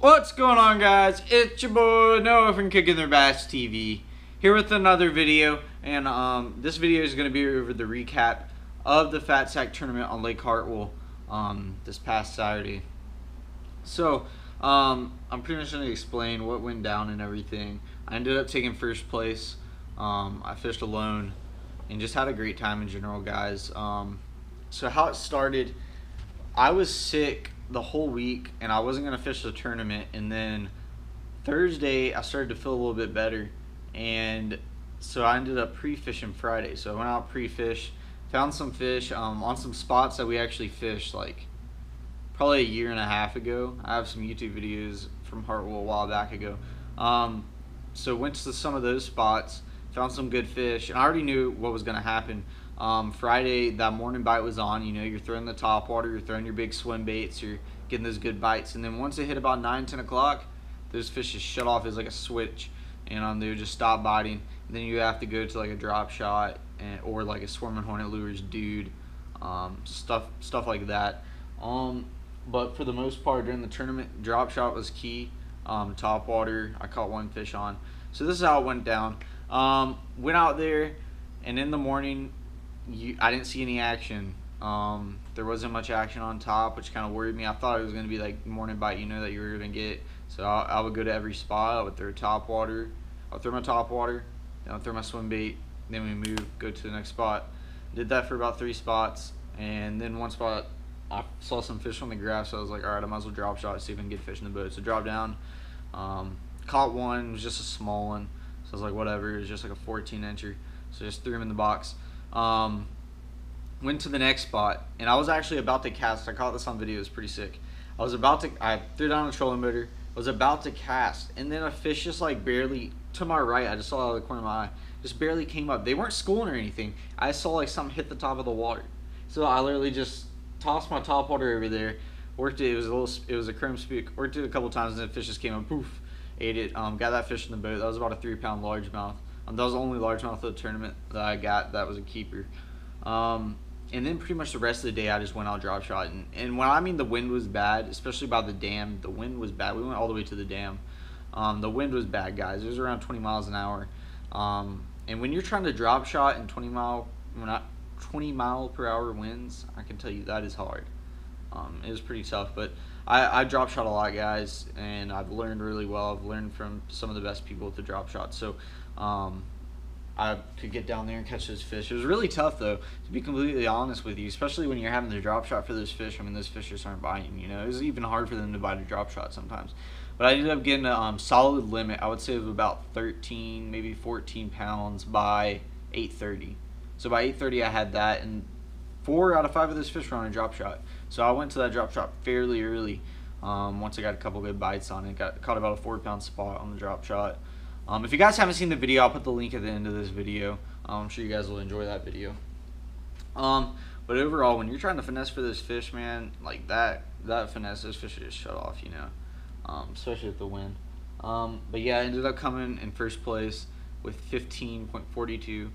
What's going on guys? It's your boy Noah from Kicking Their Bass TV here with another video and um, this video is going to be over the recap of the Fat Sack tournament on Lake Hartwell um, this past Saturday. So um, I'm pretty much going to explain what went down and everything. I ended up taking first place. Um, I fished alone and just had a great time in general guys. Um, so how it started, I was sick the whole week and I wasn't going to fish the tournament. And then Thursday, I started to feel a little bit better. And so I ended up pre fishing Friday. So I went out pre fish, found some fish um, on some spots that we actually fished like probably a year and a half ago. I have some YouTube videos from Hartwell a while back ago. Um, so went to some of those spots, found some good fish, and I already knew what was going to happen. Um, Friday, that morning bite was on. You know, you're throwing the top water, you're throwing your big swim baits, you're getting those good bites. And then once it hit about 9, 10 o'clock, those fish just shut off as like a switch. And um, they would just stop biting. And then you have to go to like a drop shot and, or like a swarming hornet lures dude, um, stuff stuff like that. Um, but for the most part during the tournament, drop shot was key. Um, top water, I caught one fish on. So this is how it went down. Um, went out there, and in the morning, you, I didn't see any action. Um, there wasn't much action on top, which kind of worried me. I thought it was going to be like morning bite, you know, that you were going to get. So I, I, would go to every spot. I would throw top water. I would throw my top water. Then I would throw my swim bait. Then we move, go to the next spot. Did that for about three spots. And then one spot, I saw some fish on the grass. So I was like, all right, I might as well drop shot, see if I can get fish in the boat. So drop down. Um, caught one. It was just a small one. So I was like, whatever. It was just like a 14 incher. So just threw him in the box. Um, went to the next spot, and I was actually about to cast. I caught this on video. It was pretty sick. I was about to. I threw down a trolling motor. Was about to cast, and then a fish just like barely to my right. I just saw out of the corner of my eye. Just barely came up. They weren't schooling or anything. I saw like something hit the top of the water. So I literally just tossed my top water over there. Worked it. It was a little. It was a chrome spook. Worked it a couple times, and the fish just came up. Poof. Ate it. Um, got that fish in the boat. That was about a three pound largemouth. That was the only largemouth of the tournament that I got. That was a keeper. Um, and then pretty much the rest of the day I just went out drop shot. And, and when I mean the wind was bad, especially by the dam, the wind was bad. We went all the way to the dam. Um, the wind was bad, guys. It was around 20 miles an hour. Um, and when you're trying to drop shot in 20 mile, not 20 mile per hour winds, I can tell you that is hard. Um, it was pretty tough, but I, I drop shot a lot, guys, and I've learned really well. I've learned from some of the best people with the drop shot. So, um, I could get down there and catch those fish. It was really tough though, to be completely honest with you, especially when you're having the drop shot for those fish. I mean, those fish just aren't biting. You know, it was even hard for them to bite a drop shot sometimes. But I ended up getting a um, solid limit. I would say of about 13, maybe 14 pounds by 8:30. So by 8:30, I had that, and four out of five of those fish were on a drop shot. So I went to that drop shot fairly early. Um, once I got a couple good bites on it, got caught about a four pound spot on the drop shot. Um, if you guys haven't seen the video, I'll put the link at the end of this video. Um, I'm sure you guys will enjoy that video. Um, but overall, when you're trying to finesse for this fish, man, like that, that finesse, those fish just shut off, you know, um, especially with the wind. Um, but yeah, I ended up coming in first place with 15.42.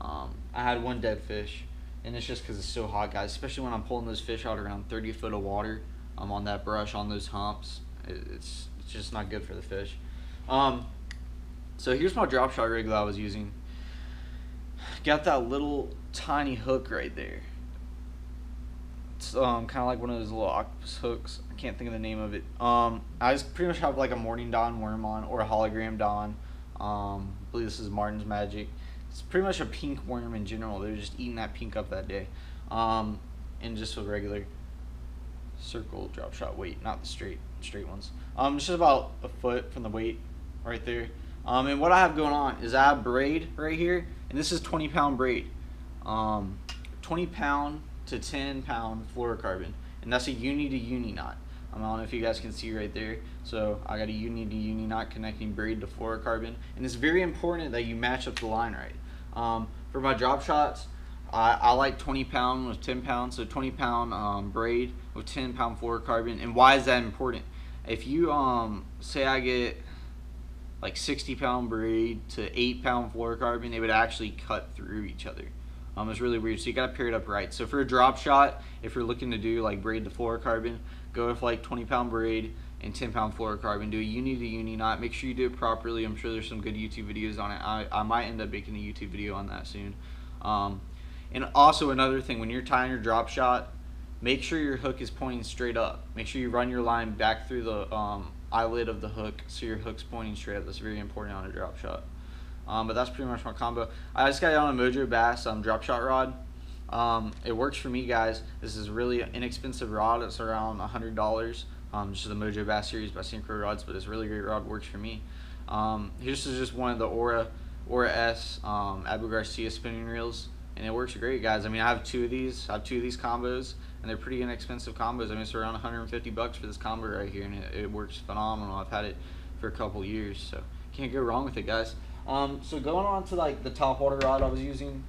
Um, I had one dead fish, and it's just because it's so hot, guys. Especially when I'm pulling those fish out around 30 foot of water. I'm on that brush on those humps. It's it's just not good for the fish. Um, so here's my drop shot rig that I was using. Got that little tiny hook right there. It's um, kind of like one of those little octopus hooks. I can't think of the name of it. Um, I just pretty much have like a morning dawn worm on or a hologram dawn. Um, I believe this is Martin's Magic. It's pretty much a pink worm in general. They're just eating that pink up that day. Um, and just a regular circle drop shot weight, not the straight straight ones. Um, it's just about a foot from the weight right there. Um, and what I have going on is I have braid right here, and this is 20 pound braid. Um, 20 pound to 10 pound fluorocarbon, and that's a uni to uni knot. I don't know if you guys can see right there. So I got a uni to uni knot connecting braid to fluorocarbon, and it's very important that you match up the line right. Um, for my drop shots, I, I, like 20 pound with 10 pounds, so 20 pound um, braid with 10 pound fluorocarbon. And why is that important? If you um, say I get like 60 pound braid to 8 pound fluorocarbon, they would actually cut through each other. Um, it's really weird. So you got to pair it up right. So for a drop shot, if you're looking to do like braid to fluorocarbon, go with like 20 pound braid and 10 pound fluorocarbon. Do a uni to uni knot. Make sure you do it properly. I'm sure there's some good YouTube videos on it. I, I might end up making a YouTube video on that soon. Um, and also another thing, when you're tying your drop shot, make sure your hook is pointing straight up. Make sure you run your line back through the um, eyelid of the hook so your hook's pointing straight up. That's very important on a drop shot. Um, but that's pretty much my combo. I just got it on a Mojo Bass um, drop shot rod. Um, it works for me, guys. This is really inexpensive rod. It's around $100. Um, just the Mojo Bass series by St. Croix Rods, but it's really great rod. Works for me. Um, this is just one of the Orra Orra S um, Abu Garcia spinning reels, and it works great, guys. I mean, I have two of these. I have two of these combos, and they're pretty inexpensive combos. I mean, it's around 150 bucks for this combo right here, and it, it works phenomenal. I've had it for a couple years, so can't go wrong with it, guys. Um, so going on to like the top water rod I was using,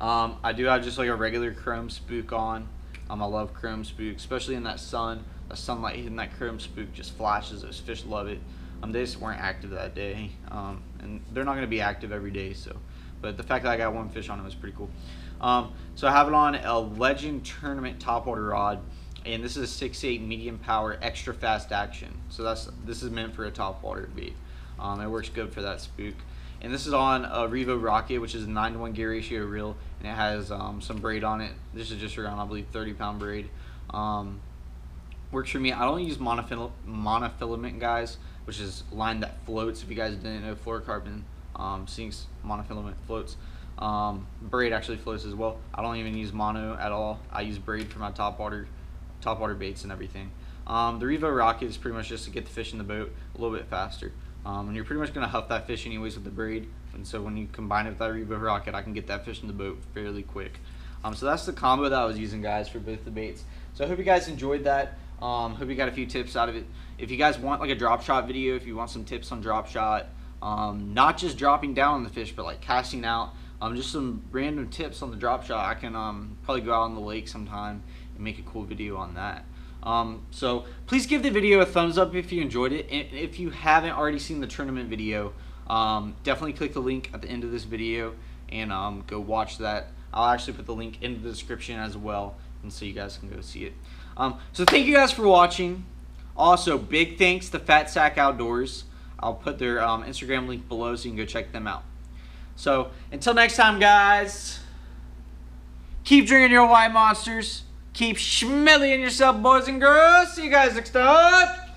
um, I do have just like a regular chrome spook on. Um, I love chrome spook, especially in that sun. The sunlight hitting that chrome spook just flashes. Those fish love it. Um, they just weren't active that day, um, and they're not going to be active every day. So, but the fact that I got one fish on it was pretty cool. Um, so I have it on a Legend Tournament top topwater rod, and this is a 6.8 medium power extra fast action. So that's this is meant for a topwater bait. Um, it works good for that spook. And this is on a Revo Rocket, which is a 9 to 1 gear ratio reel, and it has um, some braid on it. This is just around, I believe, 30 pound braid. Um, works for me. I don't use monofil monofilament, guys, which is line that floats. If you guys didn't know, fluorocarbon um, sinks, monofilament floats. Um, braid actually floats as well. I don't even use mono at all. I use braid for my top water, top water baits and everything. Um, the Revo Rocket is pretty much just to get the fish in the boat a little bit faster. Um, and you're pretty much going to huff that fish anyways with the braid. And so when you combine it with that Revo Rocket, I can get that fish in the boat fairly quick. Um, so that's the combo that I was using, guys, for both the baits. So I hope you guys enjoyed that. Um, hope you got a few tips out of it. If you guys want like a drop shot video, if you want some tips on drop shot, um, not just dropping down on the fish, but like casting out, um, just some random tips on the drop shot, I can um, probably go out on the lake sometime and make a cool video on that. Um, so please give the video a thumbs up if you enjoyed it. And if you haven't already seen the tournament video, um, definitely click the link at the end of this video and um, go watch that. I'll actually put the link in the description as well, and so you guys can go see it. Um, so thank you guys for watching. Also, big thanks to Fat Sack Outdoors. I'll put their Instagram link below so you can go check them out. So until next time, guys, keep drinking your white monsters. Keep schmillying yourself, boys and girls. See you guys next time.